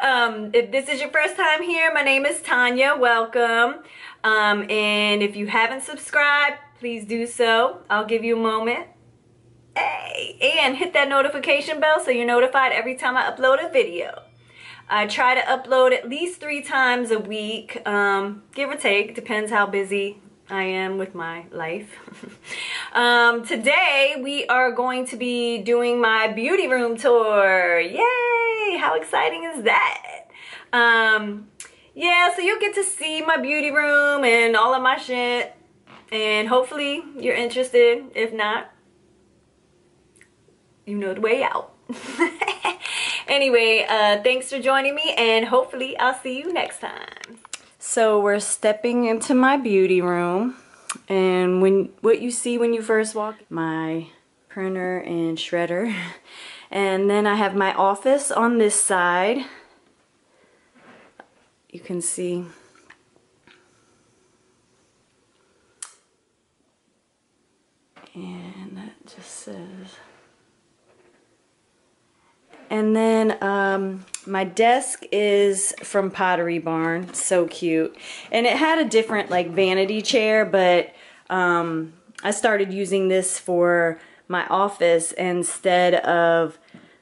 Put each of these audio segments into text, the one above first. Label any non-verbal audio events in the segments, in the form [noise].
Um, if this is your first time here, my name is Tanya. Welcome. Um, and if you haven't subscribed, please do so. I'll give you a moment. Hey, and hit that notification bell so you're notified every time I upload a video. I try to upload at least three times a week, um, give or take, depends how busy I am with my life. [laughs] um, today we are going to be doing my beauty room tour. Yay! How exciting is that? Um, yeah, so you'll get to see my beauty room and all of my shit. And hopefully you're interested. If not, you know the way out. [laughs] anyway, uh, thanks for joining me and hopefully I'll see you next time. So we're stepping into my beauty room and when what you see when you first walk, my printer and shredder. [laughs] And then I have my office on this side. You can see and that just says and then um, my desk is from Pottery Barn. So cute. And it had a different like vanity chair, but um, I started using this for my office instead of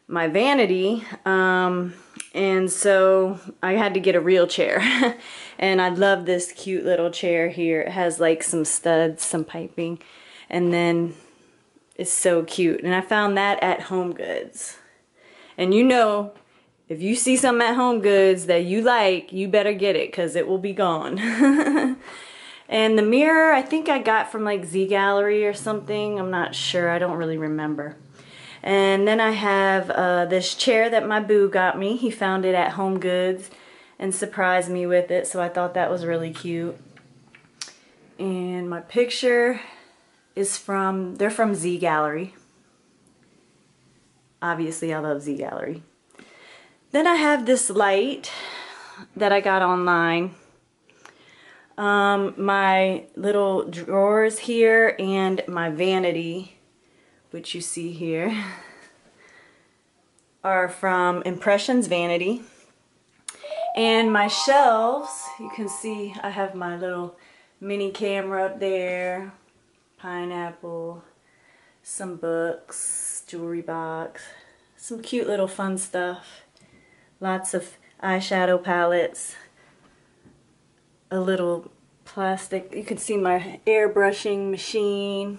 my vanity. Um, and so I had to get a real chair. [laughs] and I love this cute little chair here. It has like some studs, some piping. And then it's so cute. And I found that at Home Goods. And you know, if you see something at Home Goods that you like, you better get it because it will be gone. [laughs] and the mirror, I think I got from like Z Gallerie or something. I'm not sure. I don't really remember. And then I have uh, this chair that my boo got me. He found it at Home Goods and surprised me with it. So I thought that was really cute. And my picture is from, they're from Z Gallerie. Obviously, I love Z Gallerie. Then I have this light that I got online. Um, my little drawers here and my vanity, which you see here, [laughs] are from Impressions Vanity. And my shelves, you can see I have my little mini camera up there, pineapple, some books, jewelry box, some cute little fun stuff, lots of eyeshadow palettes, a little plastic, you can see my airbrushing machine,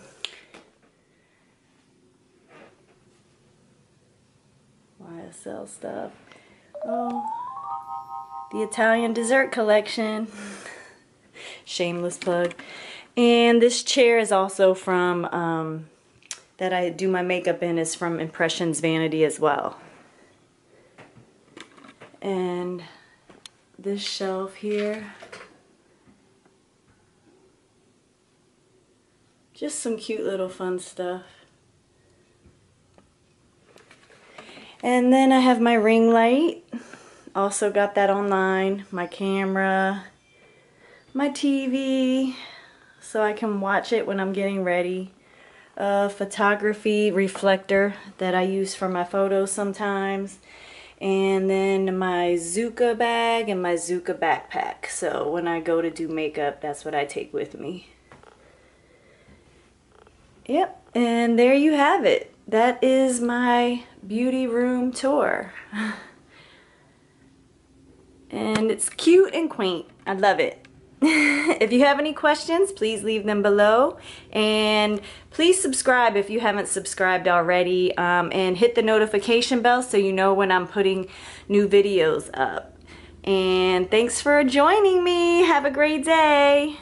YSL stuff, oh, the Italian dessert collection, [laughs] shameless plug, and this chair is also from um, that I do my makeup in is from Impressions Vanity as well. And this shelf here, just some cute little fun stuff. And then I have my ring light. Also got that online. My camera. My TV. So I can watch it when I'm getting ready a photography reflector that I use for my photos sometimes and then my Zuca bag and my Zuca backpack so when I go to do makeup that's what I take with me yep and there you have it that is my beauty room tour [laughs] and it's cute and quaint I love it [laughs] if you have any questions, please leave them below. And please subscribe if you haven't subscribed already. Um, and hit the notification bell so you know when I'm putting new videos up. And thanks for joining me. Have a great day.